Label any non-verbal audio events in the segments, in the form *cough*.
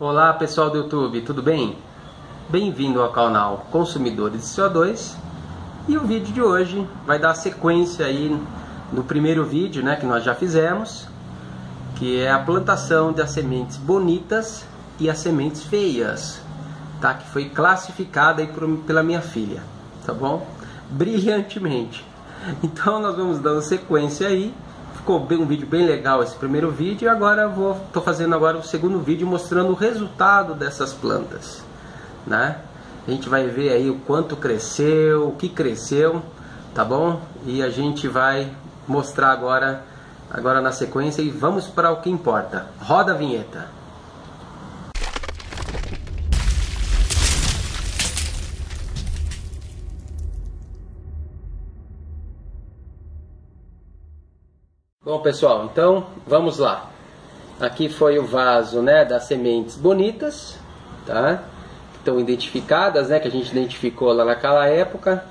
Olá pessoal do YouTube, tudo bem? Bem-vindo ao canal Consumidores de CO2 e o vídeo de hoje vai dar sequência aí no primeiro vídeo né, que nós já fizemos que é a plantação das sementes bonitas e as sementes feias tá? que foi classificada aí por, pela minha filha, tá bom? Brilhantemente *laughs* então nós vamos dando sequência aí ficou bem, um vídeo bem legal esse primeiro vídeo e agora vou tô fazendo agora o segundo vídeo mostrando o resultado dessas plantas, né? A gente vai ver aí o quanto cresceu, o que cresceu, tá bom? E a gente vai mostrar agora agora na sequência e vamos para o que importa. Roda a vinheta. Bom pessoal, então vamos lá. Aqui foi o vaso, né, das sementes bonitas, tá? Estão identificadas, né, que a gente identificou lá naquela época.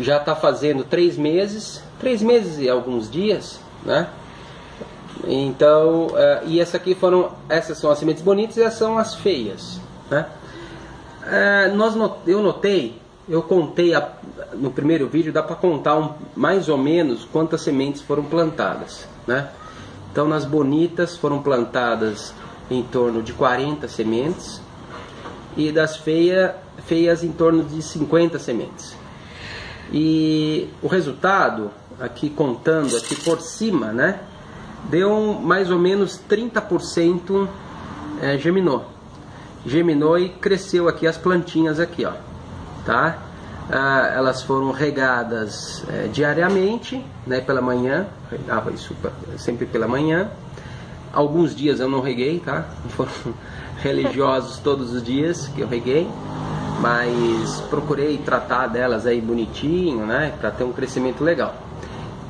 Já está fazendo três meses, três meses e alguns dias, né? Então, uh, e essa aqui foram, essas são as sementes bonitas e essas são as feias, né? Uh, nós not, eu notei eu contei a, no primeiro vídeo, dá para contar um, mais ou menos quantas sementes foram plantadas. Né? Então, nas bonitas foram plantadas em torno de 40 sementes e das feia, feias em torno de 50 sementes. E o resultado, aqui contando aqui por cima, né, deu mais ou menos 30% é, germinou. Germinou e cresceu aqui as plantinhas aqui, ó tá? Ah, elas foram regadas é, diariamente, né, pela manhã, regava isso sempre pela manhã. Alguns dias eu não reguei, tá? Foram *laughs* religiosos todos os dias que eu reguei, mas procurei tratar delas aí bonitinho, né, para ter um crescimento legal.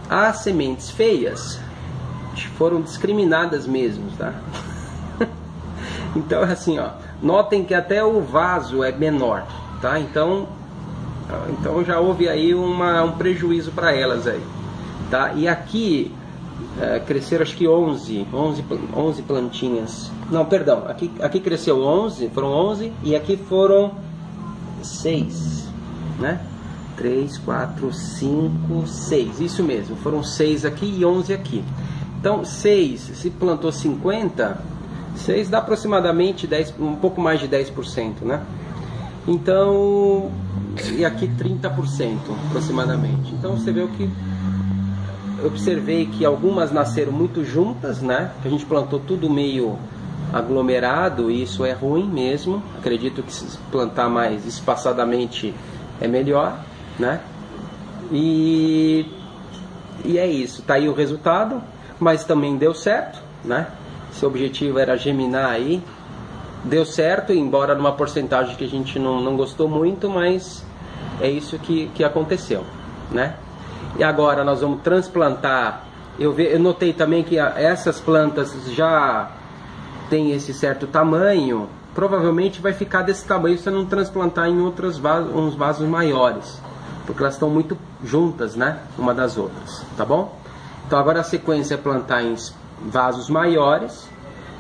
As sementes feias foram discriminadas mesmo, tá? *laughs* então assim, ó, notem que até o vaso é menor, tá? Então, então já houve aí uma, um prejuízo para elas aí, tá? E aqui é, cresceram acho que 11, 11, 11 plantinhas. Não, perdão, aqui, aqui cresceu 11, foram 11 e aqui foram 6, né? 3, 4, 5, 6, isso mesmo, foram 6 aqui e 11 aqui. Então, 6, se plantou 50, 6 dá aproximadamente 10, um pouco mais de 10%, né? Então, e aqui 30% aproximadamente. Então você vê o que eu observei que algumas nasceram muito juntas, né? Que a gente plantou tudo meio aglomerado e isso é ruim mesmo. Acredito que se plantar mais espaçadamente é melhor, né? E e é isso, tá aí o resultado, mas também deu certo, né? Seu objetivo era geminar aí deu certo, embora numa porcentagem que a gente não, não gostou muito, mas é isso que, que aconteceu, né? E agora nós vamos transplantar. Eu, ve, eu notei também que a, essas plantas já têm esse certo tamanho. Provavelmente vai ficar desse tamanho se não transplantar em outros vasos, uns vasos maiores, porque elas estão muito juntas, né, uma das outras, tá bom? Então agora a sequência é plantar em vasos maiores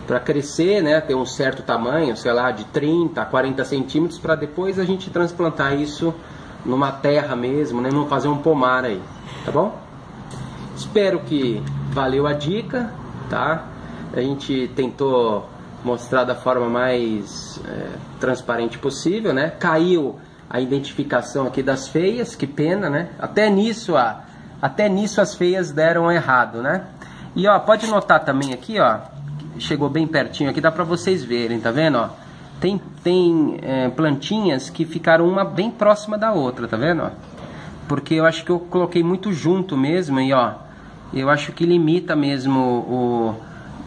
para crescer, né, ter um certo tamanho, sei lá, de 30 a 40 centímetros, para depois a gente transplantar isso numa terra mesmo, né, não fazer um pomar aí, tá bom? Espero que valeu a dica, tá? A gente tentou mostrar da forma mais é, transparente possível, né? Caiu a identificação aqui das feias, que pena, né? Até nisso, a, até nisso as feias deram errado, né? E ó, pode notar também aqui, ó, chegou bem pertinho aqui, dá pra vocês verem, tá vendo, ó? Tem, tem é, plantinhas que ficaram uma bem próxima da outra, tá vendo, ó? Porque eu acho que eu coloquei muito junto mesmo e, ó, eu acho que limita mesmo o,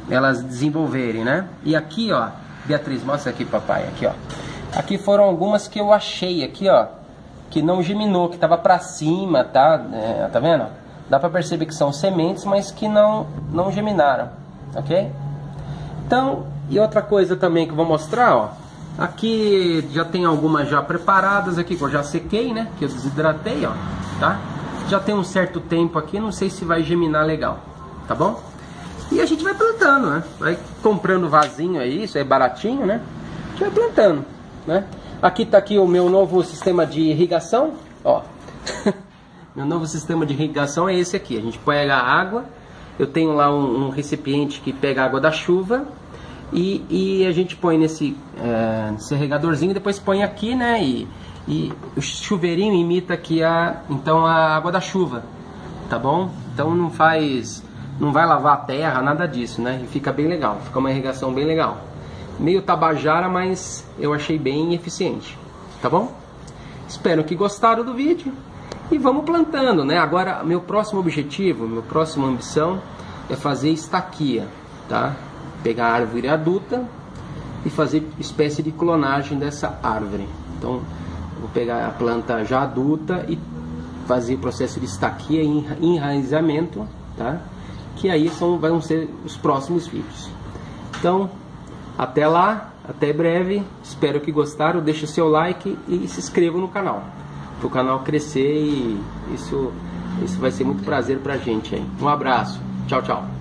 elas desenvolverem, né? E aqui, ó, Beatriz, mostra aqui, papai, aqui, ó. Aqui foram algumas que eu achei aqui, ó, que não geminou, que tava pra cima, tá? É, tá vendo? Dá pra perceber que são sementes, mas que não, não geminaram, ok? Então, e outra coisa também que eu vou mostrar, ó. Aqui já tem algumas já preparadas aqui, que eu já sequei, né? Que eu desidratei, ó, tá? Já tem um certo tempo aqui, não sei se vai geminar legal, tá bom? E a gente vai plantando, né? Vai comprando vasinho aí, isso é baratinho, né? gente vai plantando, né? Aqui está aqui o meu novo sistema de irrigação, ó. *laughs* meu novo sistema de irrigação é esse aqui. A gente põe a água, eu tenho lá um, um recipiente que pega água da chuva e, e a gente põe nesse, é, nesse regadorzinho, depois põe aqui, né? E, e o chuveirinho imita aqui a, então a água da chuva, tá bom? Então não faz, não vai lavar a terra, nada disso, né? E fica bem legal, fica uma irrigação bem legal. Meio tabajara, mas eu achei bem eficiente, tá bom? Espero que gostaram do vídeo e vamos plantando, né? Agora, meu próximo objetivo, meu próxima ambição é fazer estaquia, tá? Pegar a árvore adulta e fazer espécie de clonagem dessa árvore. Então, vou pegar a planta já adulta e fazer o processo de estaquia e enraizamento, tá? Que aí são, vão ser os próximos vídeos. Então, até lá, até breve. Espero que gostaram. Deixe seu like e se inscreva no canal. Para o canal crescer e isso, isso vai ser muito prazer para a gente aí. Um abraço. Tchau, tchau.